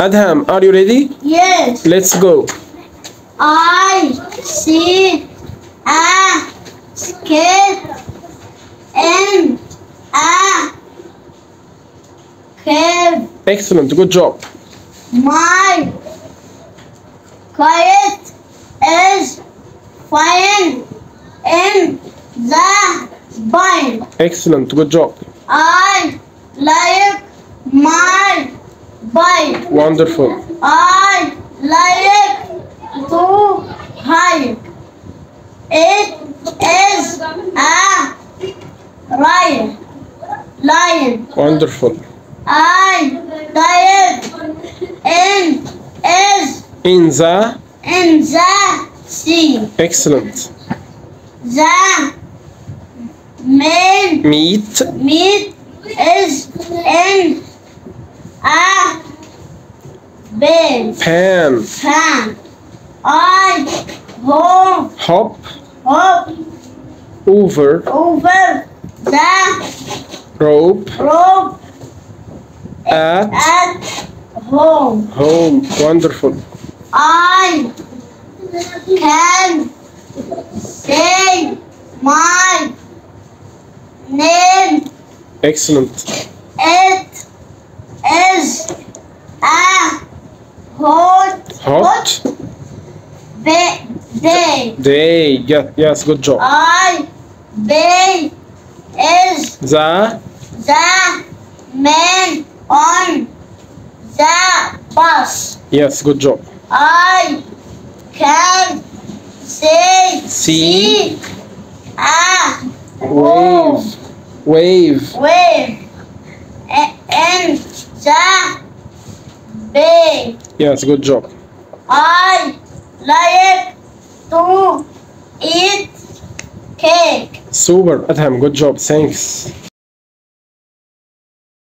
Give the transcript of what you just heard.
Adham, are you ready? Yes. Let's go. I see a skate in a cave. Excellent, good job. My quiet is flying in the bind. Excellent, good job. I like my bike. Wonderful. I like to hike. It is a lion. Lion. Wonderful. I dive in is In the in the sea. excellent. The main Meat meat is in big pan pan. I hold hop up over over the rope rope at at home. home. Wonderful. I can say my name. Excellent. It is a hot, Hot ba- day. day. Yeah, yes, good job. I day is The the man on the bus. yes, good job. I can say See. a Wave. Wave. wave a- in the bay. Yes, good job. I like to eat cake. Super. Adham, good job. Thanks.